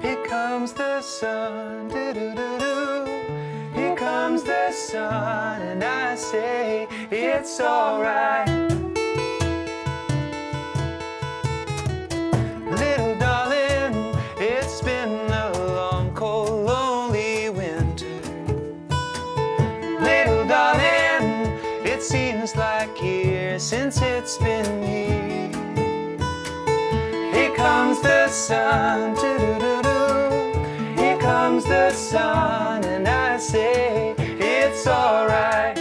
Here comes the sun. Do-do-do-do. Here comes the sun, and I say it's alright. Little darling, it's been a long, cold, lonely winter. Little darling, it seems like years since it's been here. Here comes the sun, comes the sun, and I say it's alright.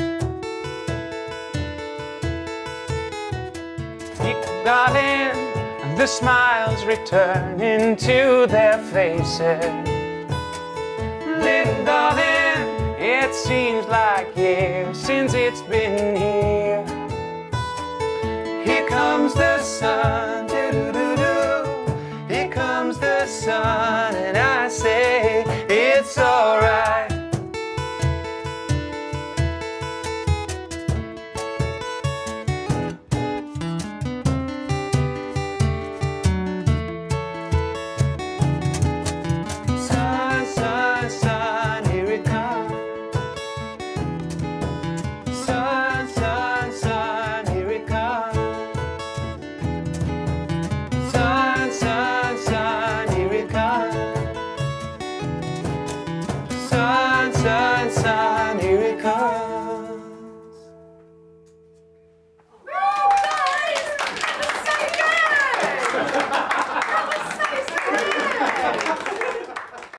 Darling, the smiles returning to their faces. Little darling, it seems like years since it's been here. Here comes the sun, doo-doo-doo-doo. Here comes the sun,